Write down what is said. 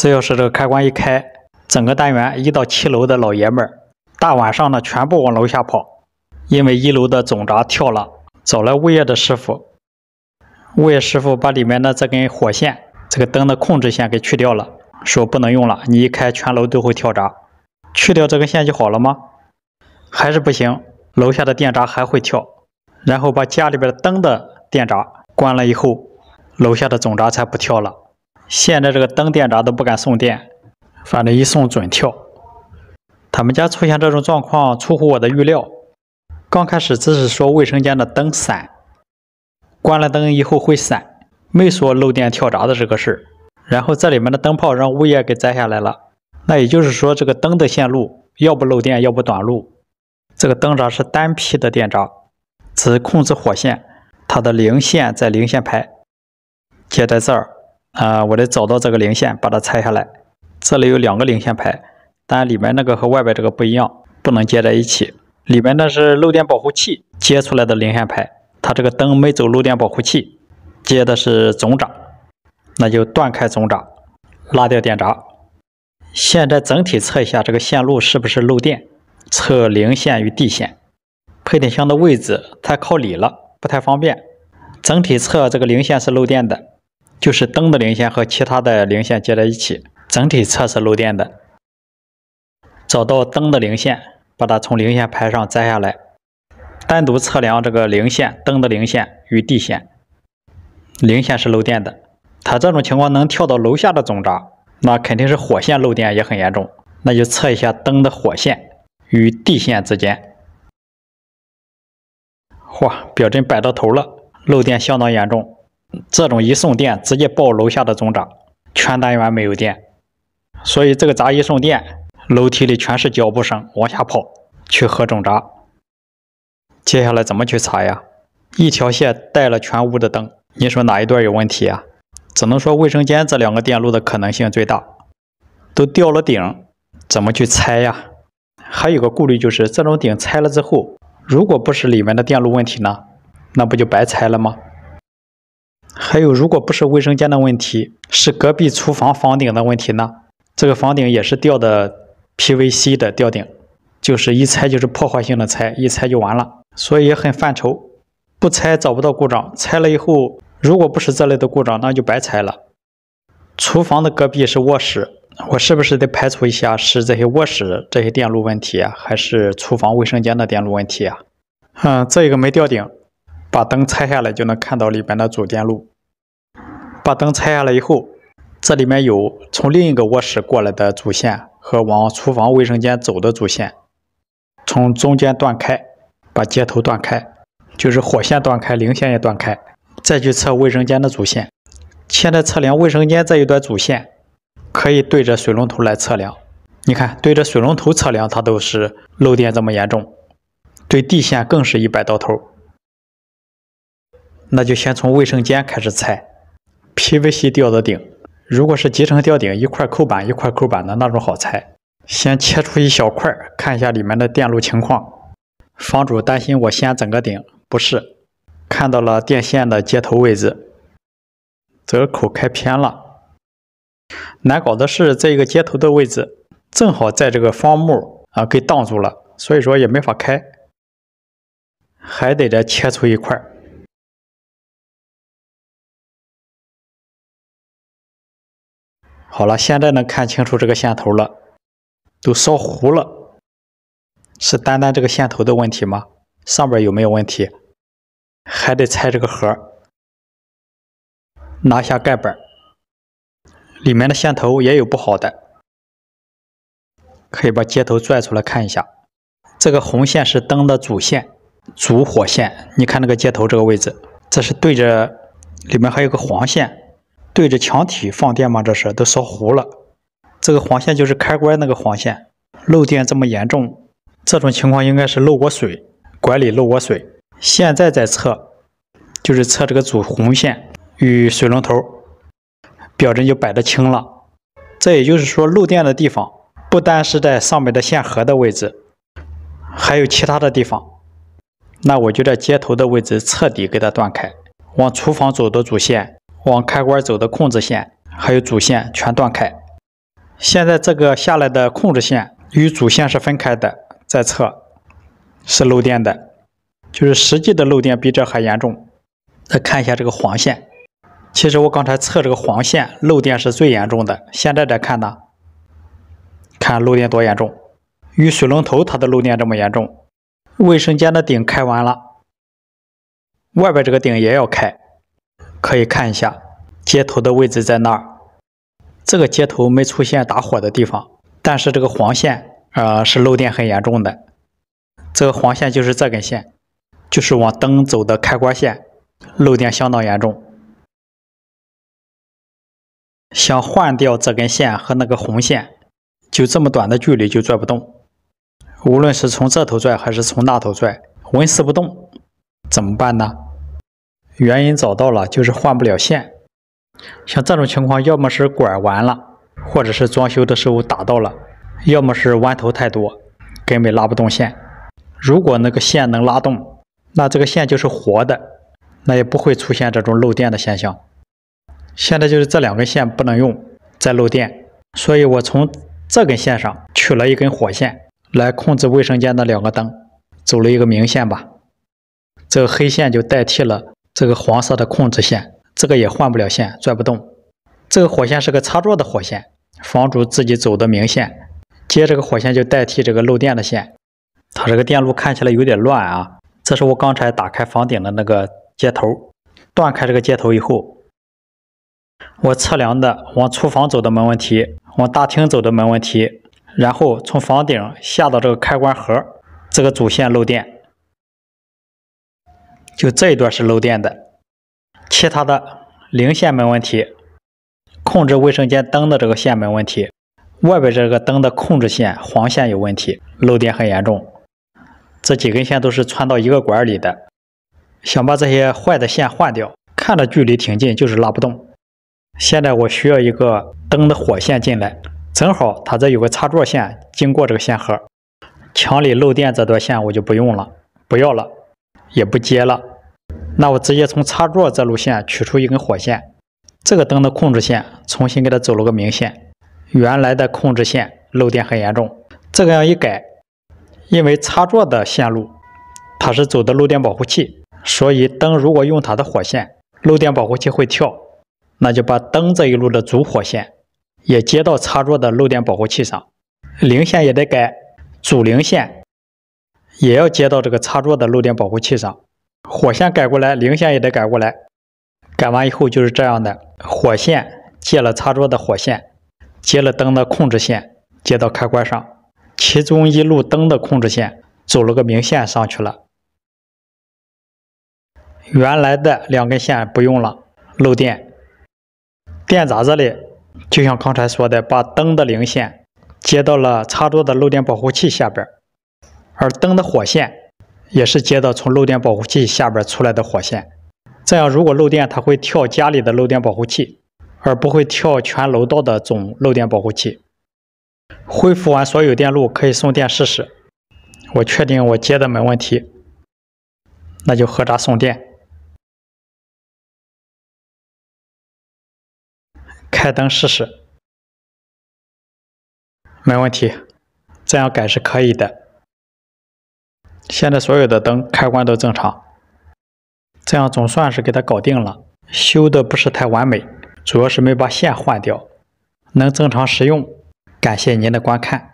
只要是这个开关一开，整个单元一到七楼的老爷们儿，大晚上的全部往楼下跑，因为一楼的总闸跳了，找来物业的师傅，物业师傅把里面的这根火线，这个灯的控制线给去掉了，说不能用了，你一开全楼都会跳闸，去掉这根线就好了吗？还是不行，楼下的电闸还会跳，然后把家里边灯的电闸关了以后，楼下的总闸才不跳了。现在这个灯电闸都不敢送电，反正一送准跳。他们家出现这种状况出乎我的预料。刚开始只是说卫生间的灯闪，关了灯以后会闪，没说漏电跳闸的这个事儿。然后这里面的灯泡让物业给摘下来了，那也就是说这个灯的线路要不漏电，要不短路。这个灯闸是单批的电闸，只控制火线，它的零线在零线排接在这儿。啊，我得找到这个零线，把它拆下来。这里有两个零线排，但里面那个和外边这个不一样，不能接在一起。里面的是漏电保护器接出来的零线排，它这个灯没走漏电保护器，接的是总闸，那就断开总闸，拉掉电闸。现在整体测一下这个线路是不是漏电，测零线与地线。配电箱的位置太靠里了，不太方便。整体测这个零线是漏电的。就是灯的零线和其他的零线接在一起，整体测是漏电的。找到灯的零线，把它从零线排上摘下来，单独测量这个零线灯的零线与地线。零线是漏电的，它这种情况能跳到楼下的总闸，那肯定是火线漏电也很严重。那就测一下灯的火线与地线之间。哇，表针摆到头了，漏电相当严重。这种一送电，直接爆楼下的总闸，全单元没有电。所以这个闸一送电，楼梯里全是脚步声，往下跑去合总闸。接下来怎么去查呀？一条线带了全屋的灯，你说哪一段有问题啊？只能说卫生间这两个电路的可能性最大。都掉了顶，怎么去拆呀？还有个顾虑就是，这种顶拆了之后，如果不是里面的电路问题呢，那不就白拆了吗？还有，如果不是卫生间的问题，是隔壁厨房房顶的问题呢？这个房顶也是吊的 PVC 的吊顶，就是一拆就是破坏性的拆，一拆就完了，所以也很犯愁。不拆找不到故障，拆了以后，如果不是这类的故障，那就白拆了。厨房的隔壁是卧室，我是不是得排除一下是这些卧室这些电路问题啊，还是厨房卫生间的电路问题啊？嗯，这个没吊顶。把灯拆下来就能看到里边的主电路。把灯拆下来以后，这里面有从另一个卧室过来的主线和往厨房卫生间走的主线，从中间断开，把接头断开，就是火线断开，零线也断开，再去测卫生间的主线。现在测量卫生间这一段主线，可以对着水龙头来测量。你看，对着水龙头测量，它都是漏电这么严重，对地线更是一百到头。那就先从卫生间开始拆，PVC 吊的顶，如果是集成吊顶，一块扣板一块扣板的那种好拆。先切出一小块，看一下里面的电路情况。房主担心我先整个顶，不是，看到了电线的接头位置，这个口开偏了。难搞的是这个接头的位置正好在这个方木啊给挡住了，所以说也没法开，还得再切出一块。好了，现在能看清楚这个线头了，都烧糊了，是单单这个线头的问题吗？上边有没有问题？还得拆这个盒，拿下盖板，里面的线头也有不好的，可以把接头拽出来看一下。这个红线是灯的主线，主火线，你看那个接头这个位置，这是对着，里面还有个黄线。对着墙体放电吗？这是都烧糊了。这个黄线就是开关那个黄线，漏电这么严重，这种情况应该是漏过水，管里漏过水。现在在测，就是测这个主红线与水龙头，表针就摆得清了。这也就是说，漏电的地方不单是在上面的线盒的位置，还有其他的地方。那我就在接头的位置彻底给它断开，往厨房走的主线。往开关走的控制线还有主线全断开。现在这个下来的控制线与主线是分开的，在测是漏电的，就是实际的漏电比这还严重。再看一下这个黄线，其实我刚才测这个黄线漏电是最严重的。现在再看呢，看漏电多严重，与水龙头它的漏电这么严重。卫生间的顶开完了，外边这个顶也要开，可以看一下接头的位置在那儿。这个接头没出现打火的地方，但是这个黄线呃是漏电很严重的。这个黄线就是这根线，就是往灯走的开关线，漏电相当严重。想换掉这根线和那个红线，就这么短的距离就拽不动。无论是从这头拽还是从那头拽，纹丝不动，怎么办呢？原因找到了，就是换不了线。像这种情况，要么是管完了，或者是装修的时候打到了，要么是弯头太多，根本拉不动线。如果那个线能拉动，那这个线就是活的，那也不会出现这种漏电的现象。现在就是这两根线不能用，在漏电，所以我从这根线上取了一根火线。来控制卫生间的两个灯，走了一个明线吧，这个黑线就代替了这个黄色的控制线，这个也换不了线，拽不动。这个火线是个插座的火线，房主自己走的明线，接这个火线就代替这个漏电的线。它这个电路看起来有点乱啊，这是我刚才打开房顶的那个接头，断开这个接头以后，我测量的往厨房走的没问题，往大厅走的没问题。然后从房顶下到这个开关盒，这个主线漏电，就这一段是漏电的，其他的零线没问题，控制卫生间灯的这个线没问题，外边这个灯的控制线黄线有问题，漏电很严重，这几根线都是穿到一个管里的，想把这些坏的线换掉，看着距离挺近，就是拉不动。现在我需要一个灯的火线进来。正好它这有个插座线经过这个线盒，墙里漏电这段线我就不用了，不要了，也不接了。那我直接从插座这路线取出一根火线，这个灯的控制线重新给它走了个明线。原来的控制线漏电很严重，这个样一改，因为插座的线路它是走的漏电保护器，所以灯如果用它的火线，漏电保护器会跳，那就把灯这一路的主火线。也接到插座的漏电保护器上，零线也得改，主零线也要接到这个插座的漏电保护器上。火线改过来，零线也得改过来。改完以后就是这样的：火线接了插座的火线，接了灯的控制线，接到开关上。其中一路灯的控制线走了个明线上去了，原来的两根线不用了，漏电。电闸这里。就像刚才说的，把灯的零线接到了插座的漏电保护器下边，而灯的火线也是接到从漏电保护器下边出来的火线。这样，如果漏电，它会跳家里的漏电保护器，而不会跳全楼道的总漏电保护器。恢复完所有电路，可以送电试试。我确定我接的没问题，那就合闸送电。开灯试试，没问题，这样改是可以的。现在所有的灯开关都正常，这样总算是给它搞定了。修的不是太完美，主要是没把线换掉，能正常使用。感谢您的观看。